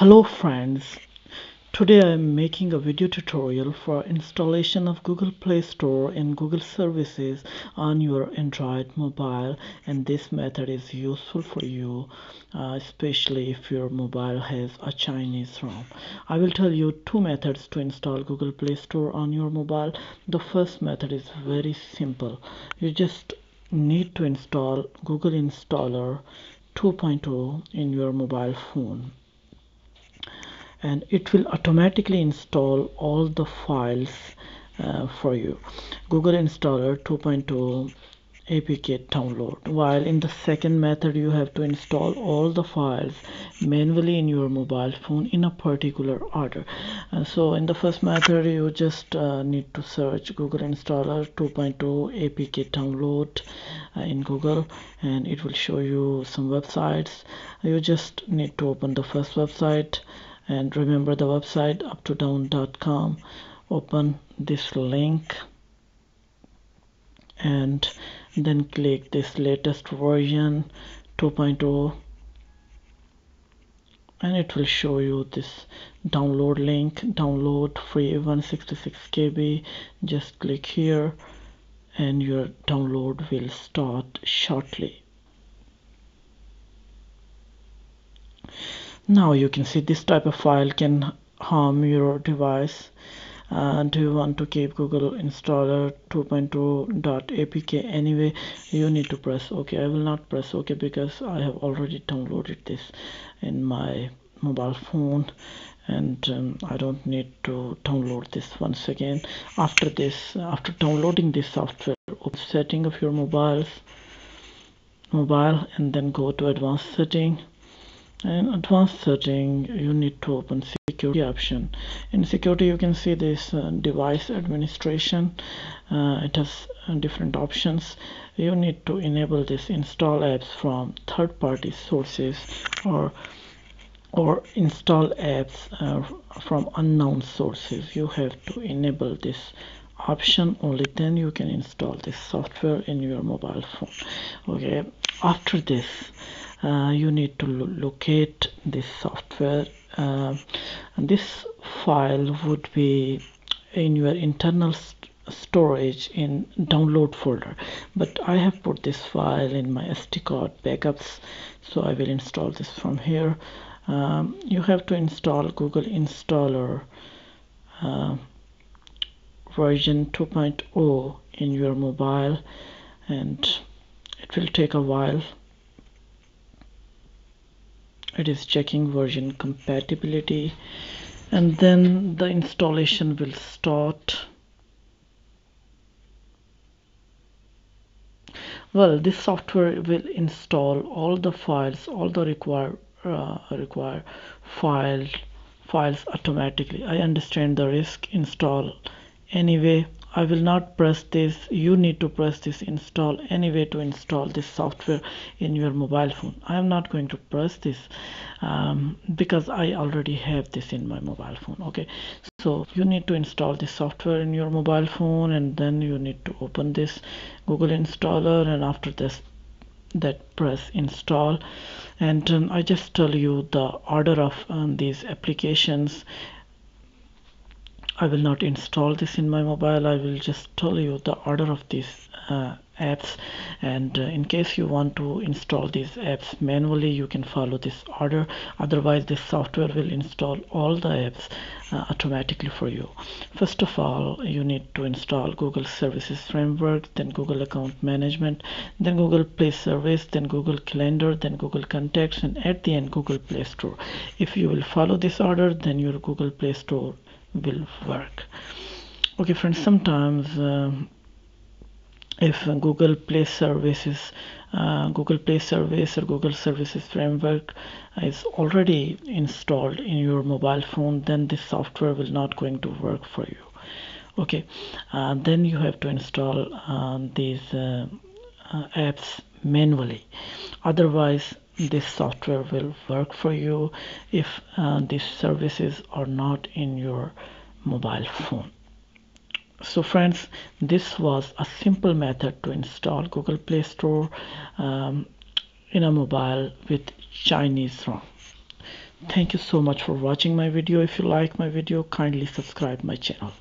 Hello friends, today I am making a video tutorial for installation of Google Play Store and Google services on your Android mobile and this method is useful for you uh, especially if your mobile has a Chinese ROM. I will tell you two methods to install Google Play Store on your mobile. The first method is very simple. You just need to install Google Installer 2.0 in your mobile phone and it will automatically install all the files uh, for you. Google Installer 2.2 APK download. While in the second method you have to install all the files manually in your mobile phone in a particular order. Uh, so in the first method you just uh, need to search Google Installer 2.2 APK download uh, in Google and it will show you some websites. You just need to open the first website and remember the website uptodown.com open this link. And then click this latest version 2.0 and it will show you this download link. Download free 166 KB just click here and your download will start shortly now you can see this type of file can harm your device. And you want to keep google installer 2.2.apk anyway? You need to press ok. I will not press ok because i have already downloaded this in my mobile phone and um, i don't need to download this once again. After this after downloading this software setting of your mobiles mobile and then go to advanced setting in advanced setting you need to open security option. In security you can see this uh, device administration. Uh, it has uh, different options. You need to enable this install apps from third-party sources or or install apps uh, from unknown sources. You have to enable this option. Only then you can install this software in your mobile phone. Okay. After this uh, you need to lo locate this software uh, and this file would be in your internal st storage in download folder. But I have put this file in my SD card backups so I will install this from here. Um, you have to install Google installer uh, version 2.0 in your mobile and it will take a while it is checking version compatibility and then the installation will start. Well this software will install all the files all the require uh, require files files automatically. I understand the risk install anyway I will not press this. You need to press this install anyway to install this software in your mobile phone. I am not going to press this um, because I already have this in my mobile phone okay? So you need to install this software in your mobile phone and then you need to open this Google installer and after this that press install. And um, I just tell you the order of um, these applications I will not install this in my mobile. I will just tell you the order of these uh, apps. And uh, in case you want to install these apps manually you can follow this order. Otherwise this software will install all the apps uh, automatically for you. First of all you need to install Google Services Framework then Google Account Management then Google Play Service then Google Calendar then Google Contacts and at the end Google Play Store. If you will follow this order then your Google Play Store will work. Okay friends sometimes uh, if google play services uh, google play service or google services framework is already installed in your mobile phone then this software will not going to work for you. Okay uh, then you have to install uh, these uh, uh, apps manually. Otherwise this software will work for you if uh, these services are not in your mobile phone. So friends this was a simple method to install Google Play Store um, in a mobile with Chinese ROM. Thank you so much for watching my video. If you like my video kindly subscribe my channel